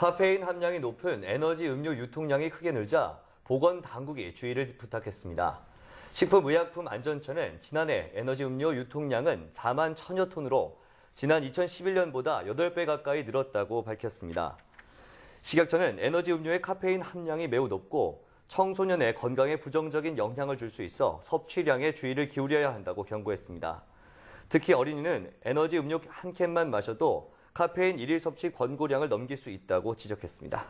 카페인 함량이 높은 에너지 음료 유통량이 크게 늘자 보건 당국이 주의를 부탁했습니다. 식품의약품안전처는 지난해 에너지 음료 유통량은 4만 천여 톤으로 지난 2011년보다 8배 가까이 늘었다고 밝혔습니다. 식약처는 에너지 음료의 카페인 함량이 매우 높고 청소년의 건강에 부정적인 영향을 줄 수 있어 섭취량에 주의를 기울여야 한다고 경고했습니다. 특히 어린이는 에너지 음료 한 캔만 마셔도 카페인 일일 섭취 권고량을 넘길 수 있다고 지적했습니다.